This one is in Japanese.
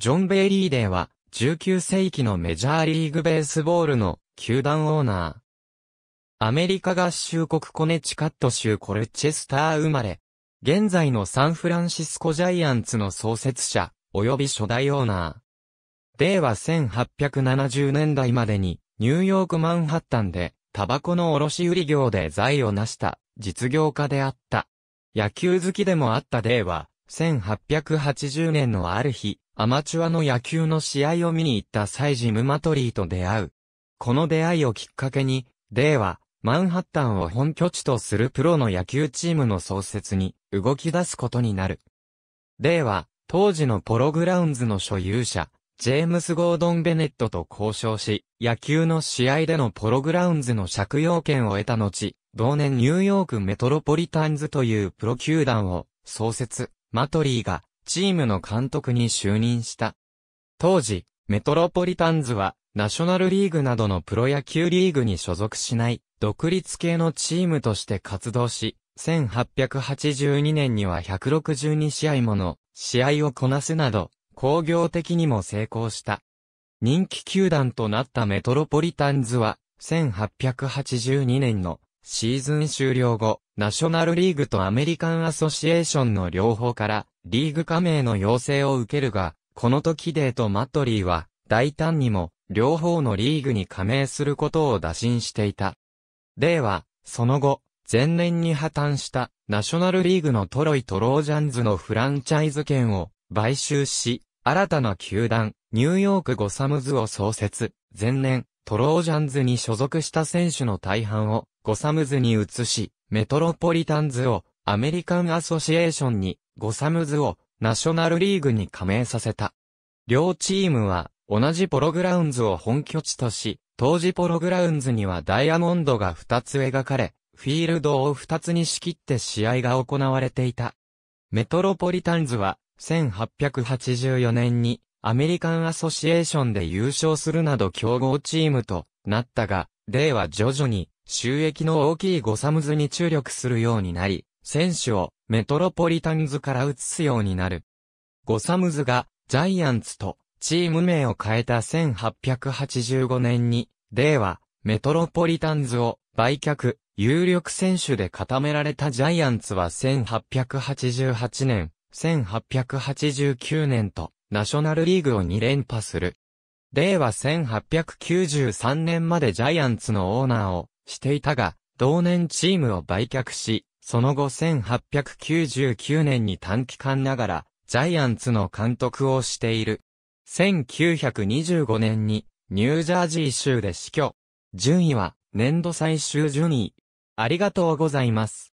ジョン・ベイリーデーは、19世紀のメジャーリーグベースボールの球団オーナー。アメリカ合衆国コネチカット州コルチェスター生まれ。現在のサンフランシスコジャイアンツの創設者、及び初代オーナー。デーは1870年代までに、ニューヨークマンハッタンで、タバコの卸売業で財を成した実業家であった。野球好きでもあったデーは、1880年のある日、アマチュアの野球の試合を見に行った際、ジム・マトリーと出会う。この出会いをきっかけに、デーは、マンハッタンを本拠地とするプロの野球チームの創設に動き出すことになる。デーは、当時のポログラウンズの所有者、ジェームス・ゴードン・ベネットと交渉し、野球の試合でのポログラウンズの借用権を得た後、同年ニューヨークメトロポリタンズというプロ球団を創設、マトリーがチームの監督に就任した。当時、メトロポリタンズはナショナルリーグなどのプロ野球リーグに所属しない独立系のチームとして活動し、1882年には162試合もの試合をこなすなど、工業的にも成功した。人気球団となったメトロポリタンズは、1882年のシーズン終了後、ナショナルリーグとアメリカンアソシエーションの両方からリーグ加盟の要請を受けるが、この時デーとマットリーは大胆にも両方のリーグに加盟することを打診していた。デーは、その後、前年に破綻したナショナルリーグのトロイトロージャンズのフランチャイズ権を買収し、新たな球団、ニューヨークゴサムズを創設。前年、トロージャンズに所属した選手の大半をゴサムズに移し、メトロポリタンズをアメリカンアソシエーションに、ゴサムズをナショナルリーグに加盟させた。両チームは同じポログラウンズを本拠地とし、当時ポログラウンズにはダイヤモンドが2つ描かれ、フィールドを2つに仕切って試合が行われていた。メトロポリタンズは1884年にアメリカンアソシエーションで優勝するなど強豪チームとなったが、例は徐々に収益の大きいゴサムズに注力するようになり、選手をメトロポリタンズから移すようになる。ゴサムズがジャイアンツとチーム名を変えた1885年に、例はメトロポリタンズを売却、有力選手で固められたジャイアンツは1888年、1889年と、ナショナルリーグを2連覇する。例は1893年までジャイアンツのオーナーをしていたが、同年チームを売却し、その後1899年に短期間ながら、ジャイアンツの監督をしている。1925年に、ニュージャージー州で死去。順位は、年度最終順位。ありがとうございます。